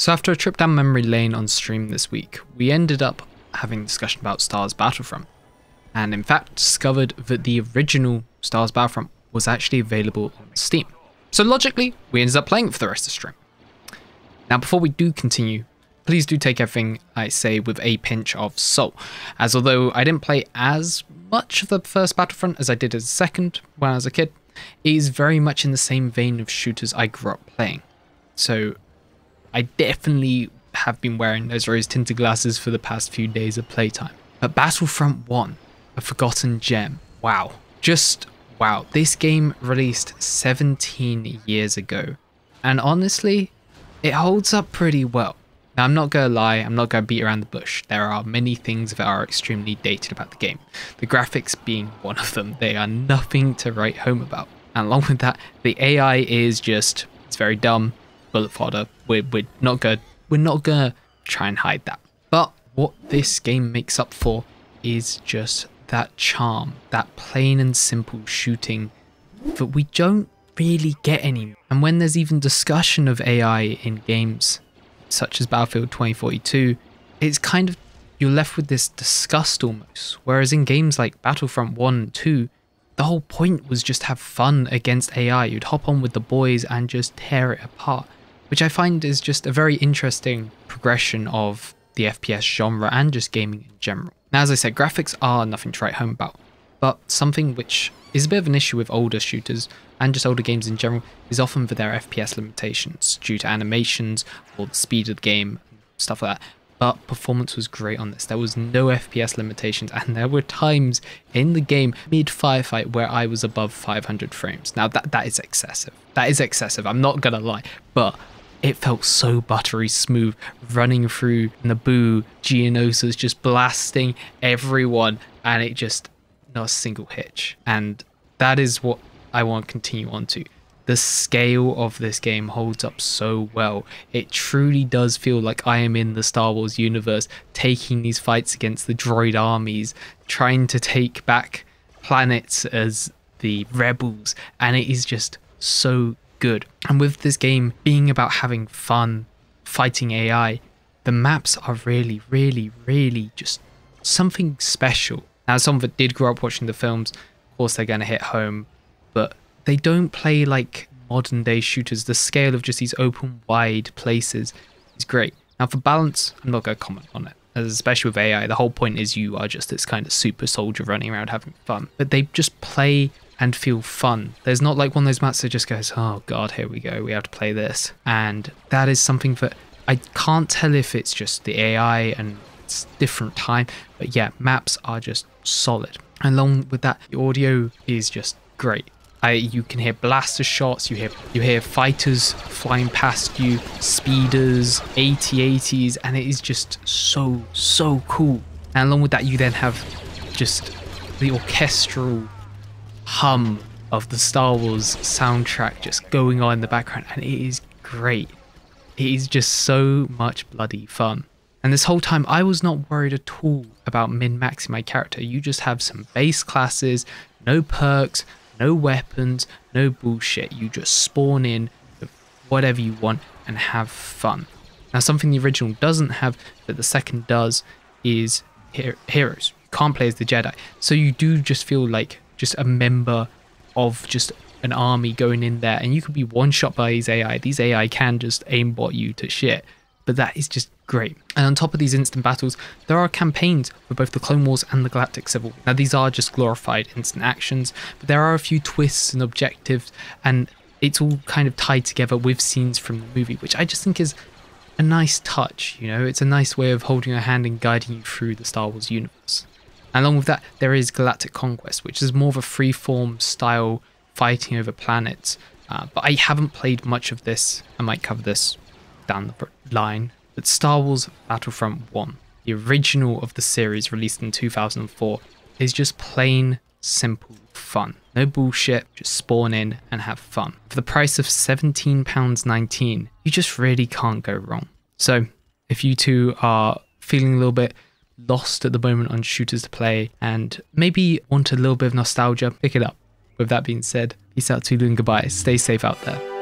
So after a trip down memory lane on stream this week, we ended up having a discussion about Star Wars Battlefront, and in fact discovered that the original Star Wars Battlefront was actually available on Steam. So logically, we ended up playing it for the rest of the stream. Now before we do continue, please do take everything I say with a pinch of salt, as although I didn't play as much of the first Battlefront as I did as the second when I was a kid, it is very much in the same vein of shooters I grew up playing. So I definitely have been wearing those rose tinted glasses for the past few days of playtime. But Battlefront 1, a forgotten gem. Wow. Just wow. This game released 17 years ago. And honestly, it holds up pretty well. Now, I'm not going to lie, I'm not going to beat around the bush. There are many things that are extremely dated about the game. The graphics being one of them. They are nothing to write home about. And along with that, the AI is just, it's very dumb, bullet fodder. We're, we're not going we're not to try and hide that. But what this game makes up for is just that charm, that plain and simple shooting that we don't really get anymore. And when there's even discussion of AI in games such as Battlefield 2042, it's kind of you're left with this disgust almost. Whereas in games like Battlefront 1 and 2, the whole point was just have fun against AI. You'd hop on with the boys and just tear it apart, which I find is just a very interesting progression of the FPS genre and just gaming in general. Now, as I said, graphics are nothing to write home about, but something which is a bit of an issue with older shooters and just older games in general is often for their FPS limitations due to animations or the speed of the game, stuff like that. But performance was great on this. There was no FPS limitations, and there were times in the game mid firefight where I was above 500 frames. Now that that is excessive. That is excessive. I'm not gonna lie, but it felt so buttery smooth running through Naboo, Geonosis just blasting everyone, and it just not a single hitch. And that is what I want to continue on to. The scale of this game holds up so well. It truly does feel like I am in the Star Wars universe, taking these fights against the droid armies, trying to take back planets as the rebels, and it is just so good. And with this game being about having fun, fighting AI, the maps are really, really, really just something special. Now, some of that did grow up watching the films, of course, they're going to hit home, but they don't play like modern day shooters. The scale of just these open, wide places is great. Now, for balance, I'm not going to comment on it. Especially with AI, the whole point is you are just this kind of super soldier running around having fun. But they just play and feel fun. There's not like one of those maps that just goes, oh god, here we go, we have to play this. And that is something that I can't tell if it's just the AI and it's different time, but yeah, maps are just solid. And along with that, the audio is just great. I, you can hear blaster shots, you hear you hear fighters flying past you, speeders, AT-ATs, and it is just so so cool. And along with that, you then have just the orchestral hum of the Star Wars soundtrack just going on in the background, and it is great. It is just so much bloody fun. And this whole time, I was not worried at all about min-maxing my character. You just have some base classes, no perks, no weapons, no bullshit. You just spawn in whatever you want and have fun. Now, something the original doesn't have that the second does is her heroes. You can't play as the Jedi. So you do just feel like just a member of just an army going in there and you could be one shot by these AI. These AI can just aimbot you to shit. But that is just great. And on top of these instant battles, there are campaigns for both the Clone Wars and the Galactic Civil. Now these are just glorified instant actions, but there are a few twists and objectives and it's all kind of tied together with scenes from the movie, which I just think is a nice touch, you know, it's a nice way of holding your hand and guiding you through the Star Wars universe. And along with that, there is Galactic Conquest, which is more of a free-form style fighting over planets. Uh, but I haven't played much of this. I might cover this down the line. But Star Wars Battlefront 1, the original of the series released in 2004, is just plain simple fun. No bullshit, just spawn in and have fun. For the price of £17.19, you just really can't go wrong. So, if you two are feeling a little bit lost at the moment on shooters to play and maybe want a little bit of nostalgia, pick it up. With that being said, peace out, Tulu, and goodbye. Stay safe out there.